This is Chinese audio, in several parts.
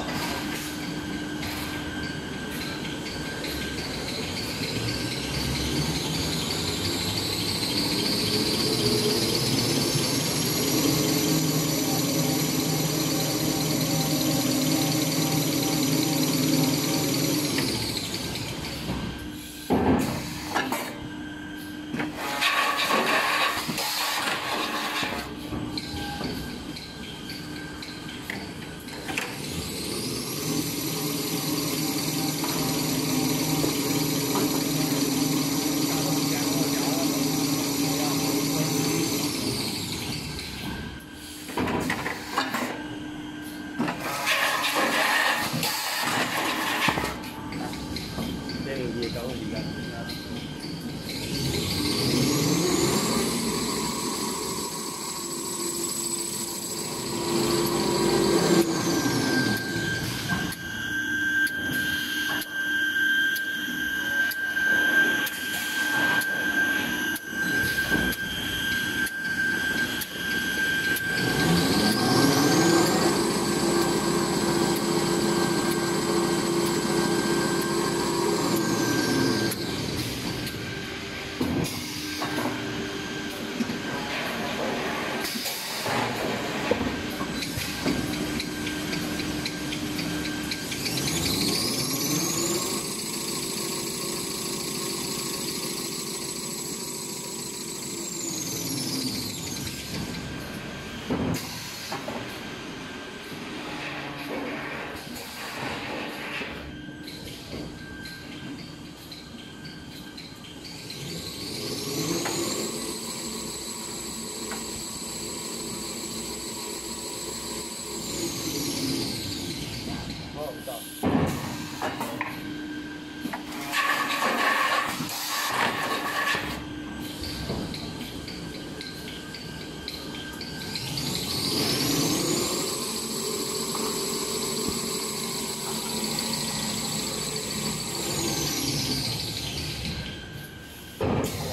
Wow.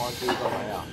他自己干嘛呀